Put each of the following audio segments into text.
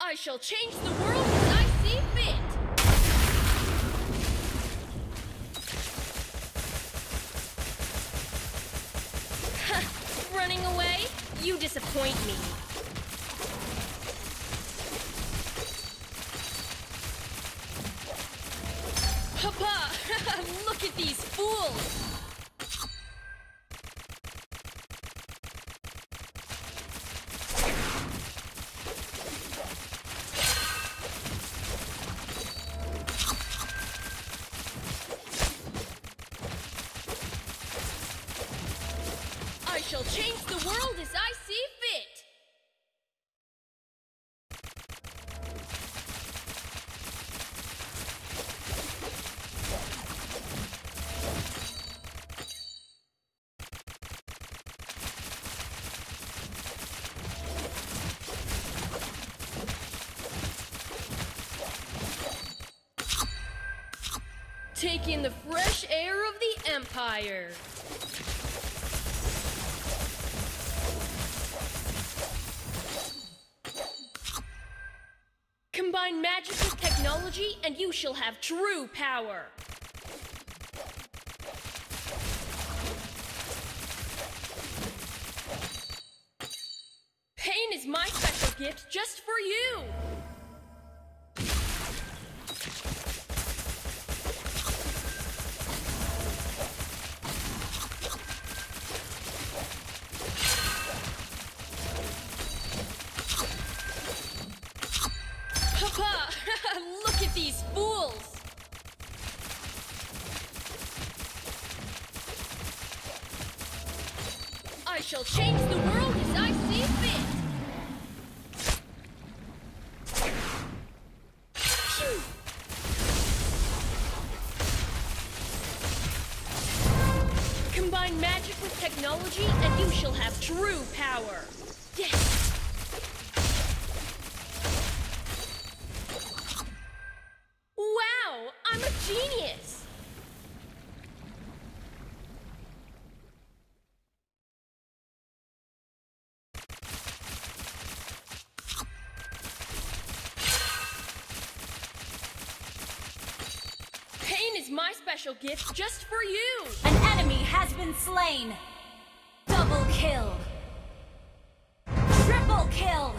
I shall change the world as I see fit. Running away? You disappoint me. Papa, look at these fools. I shall change the world as I see fit. Take in the fresh air of the Empire. Combine magic with technology, and you shall have true power. Pain is my special gift just for you. Papa, look at these fools. I shall change the is my special gift just for you. An enemy has been slain. Double kill. Triple kill.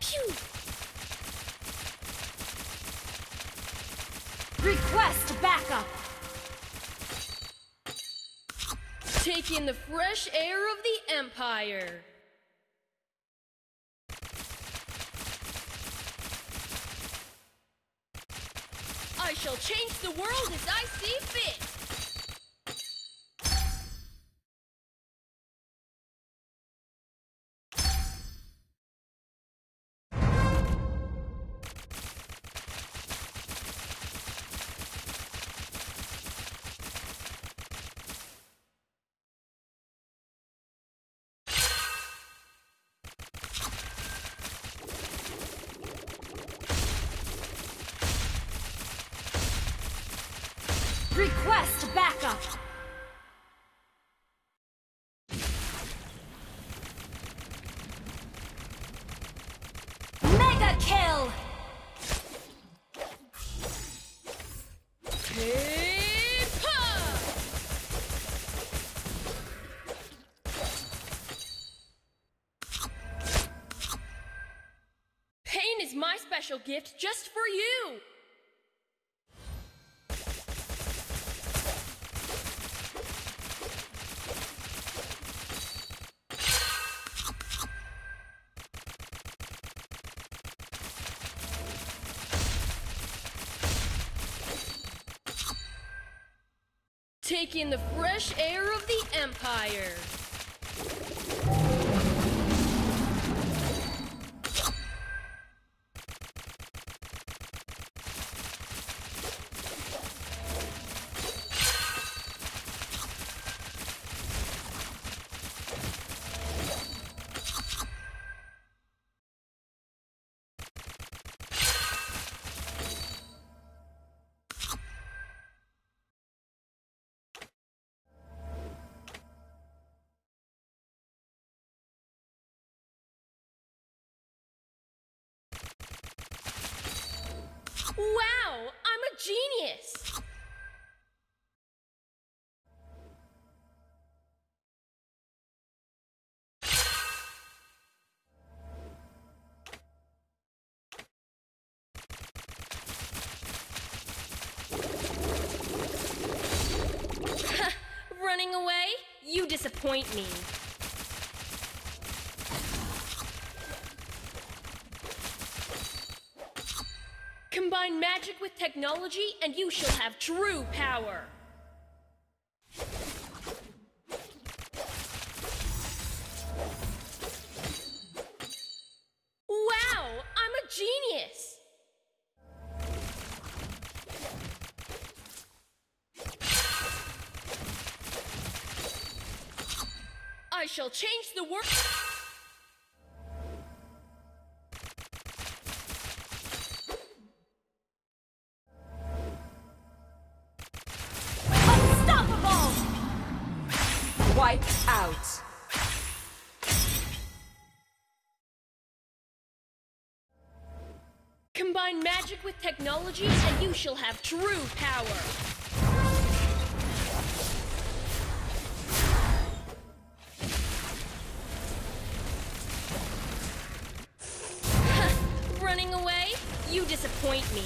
Pew. Request backup. Take in the fresh air of the Empire. I shall change the world as I see fit. Request backup. Mega kill. Pain is my special gift just for you. Take in the fresh air of the Empire. A genius! Running away? You disappoint me. Combine magic with technology, and you shall have true power. Wow, I'm a genius! I shall change the world. Out. Combine magic with technology, and you shall have true power. Running away? You disappoint me.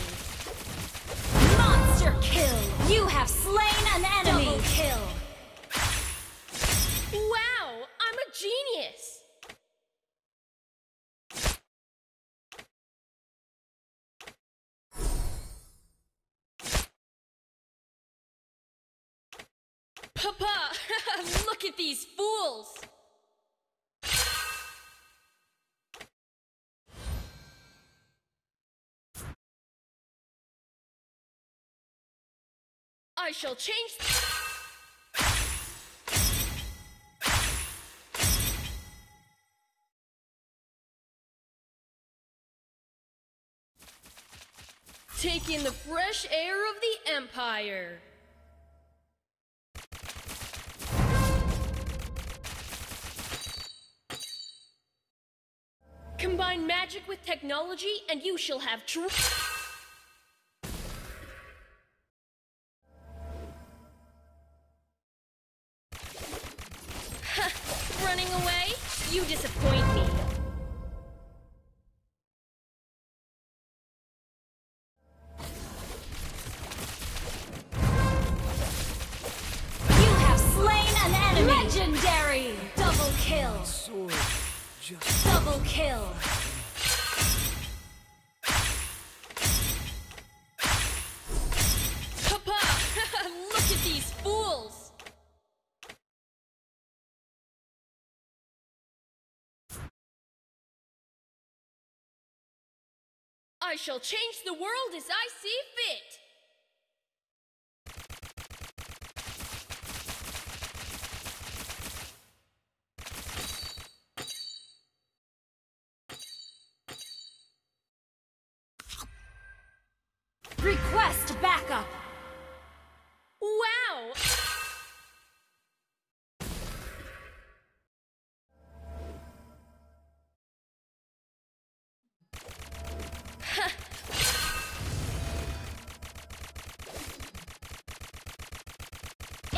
Monster kill! You have slain an enemy! Double kill! Wow, I'm a genius! Papa, look at these fools! I shall change. Take in the fresh air of the Empire. Combine magic with technology, and you shall have true. Running away? You disappoint just Double kill! Papa, look at these fools. I shall change the world as I see fit. Request backup! Wow!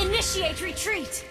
Initiate retreat!